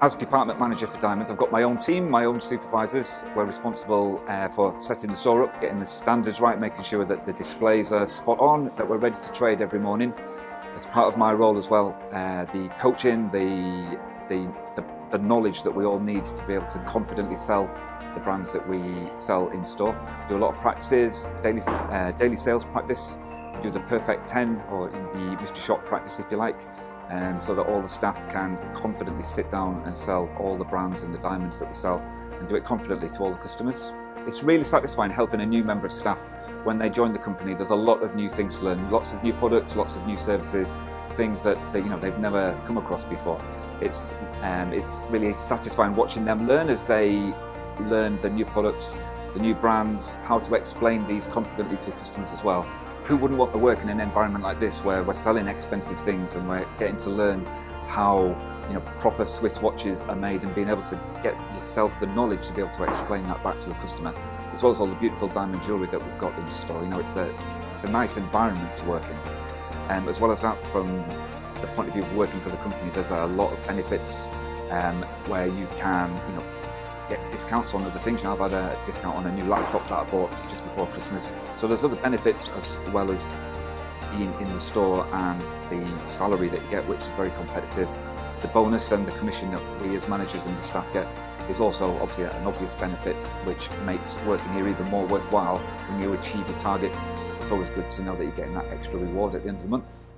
As department manager for Diamonds, I've got my own team, my own supervisors. We're responsible uh, for setting the store up, getting the standards right, making sure that the displays are spot on, that we're ready to trade every morning. As part of my role as well, uh, the coaching, the, the, the, the knowledge that we all need to be able to confidently sell the brands that we sell in store. Do a lot of practices, daily, uh, daily sales practice, do the perfect 10 or the mystery shop practice if you like um, so that all the staff can confidently sit down and sell all the brands and the diamonds that we sell and do it confidently to all the customers. It's really satisfying helping a new member of staff when they join the company. There's a lot of new things to learn, lots of new products, lots of new services, things that they, you know they've never come across before. It's um, it's really satisfying watching them learn as they learn the new products, the new brands, how to explain these confidently to customers as well who wouldn't want to work in an environment like this where we're selling expensive things and we're getting to learn how you know proper Swiss watches are made and being able to get yourself the knowledge to be able to explain that back to a customer, as well as all the beautiful diamond jewellery that we've got in store. You know, it's a it's a nice environment to work in. Um, as well as that, from the point of view of working for the company, there's a lot of benefits um, where you can you know get discounts on other things. Know, I've had a discount on a new laptop that I bought just before Christmas. So there's other benefits as well as being in the store and the salary that you get, which is very competitive. The bonus and the commission that we as managers and the staff get is also obviously an obvious benefit, which makes working here even more worthwhile when you achieve your targets. It's always good to know that you're getting that extra reward at the end of the month.